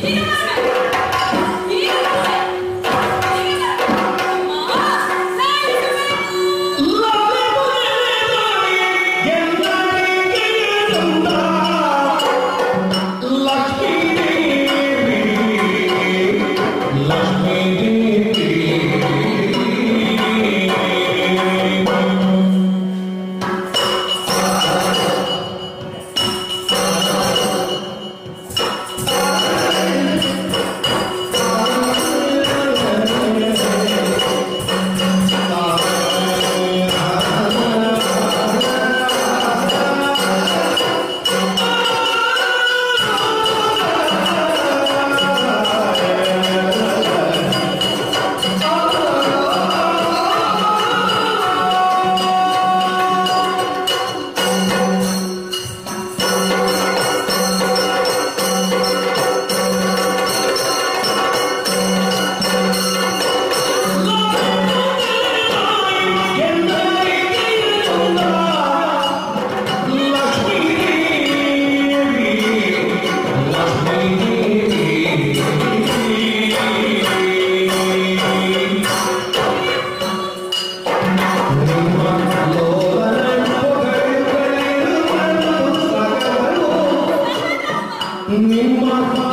Yeah. 明白